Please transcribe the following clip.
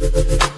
Thank